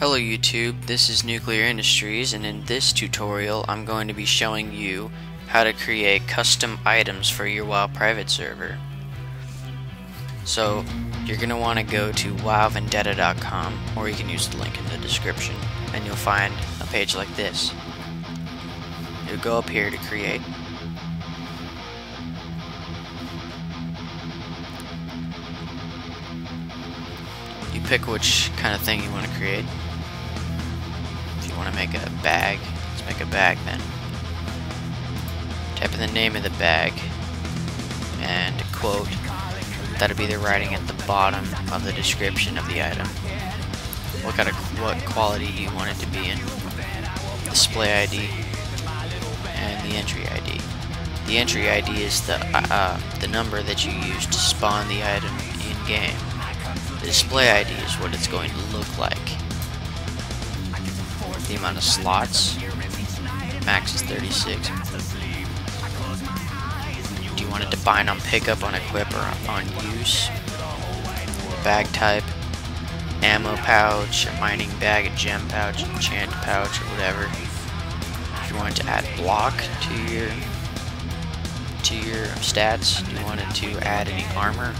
Hello YouTube, this is Nuclear Industries and in this tutorial I'm going to be showing you how to create custom items for your WoW private server. So you're going to want to go to wowvendetta.com or you can use the link in the description and you'll find a page like this. You'll go up here to create you pick which kind of thing you want to create want to make a bag, let's make a bag then. Type in the name of the bag and quote. That'll be the writing at the bottom of the description of the item. What kind of what quality do you want it to be in? Display ID and the entry ID. The entry ID is the uh, uh, the number that you use to spawn the item in game. The display ID is what it's going to look like the amount of slots. Max is 36. Do you want it to bind on pickup, on equip, or on use? Bag type, ammo pouch, a mining bag, a gem pouch, enchant pouch, or whatever. If you want to add block to your to your stats, do you want to add any armor?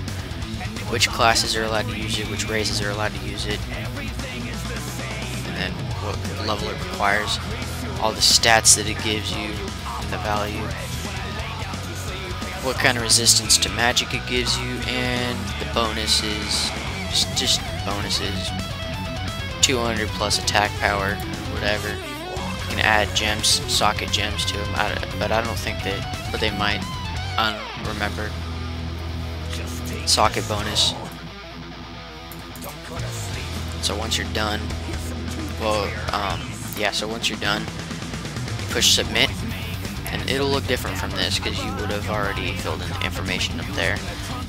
Which classes are allowed to use it, which races are allowed to use it, what level it requires, all the stats that it gives you, and the value, what kind of resistance to magic it gives you, and the bonuses, just, bonuses, 200 plus attack power, whatever. You can add gems, socket gems to them, but I don't think that, but they might, I don't remember. Socket bonus. So once you're done, well, um, yeah, so once you're done, you push submit, and it'll look different from this because you would have already filled in the information up there.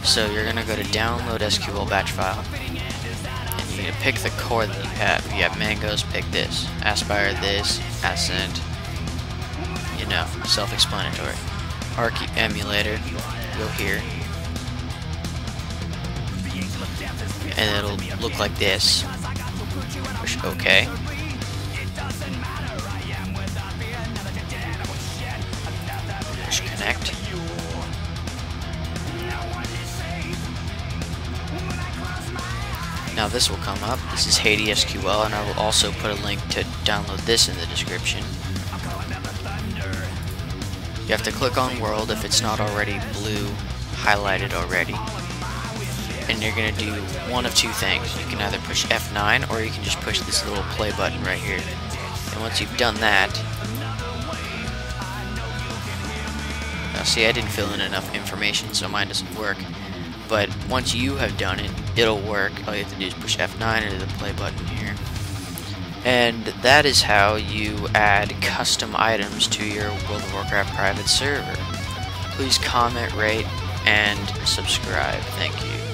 So you're going to go to download SQL batch file, and you need to pick the core that you have. If you have MaNGOS, pick this. Aspire this, Ascent, you know, self-explanatory. Arc emulator, go here. And it'll look like this. Push OK. Push connect. Now this will come up. This is HeidiSQL, and I will also put a link to download this in the description. You have to click on world if it's not already blue highlighted already and you're going to do one of two things. You can either push F9 or you can just push this little play button right here. And once you've done that, now see I didn't fill in enough information so mine doesn't work. But once you have done it, it'll work. All you have to do is push F9 or the play button here. And that is how you add custom items to your World of Warcraft private server. Please comment, rate, and subscribe. Thank you.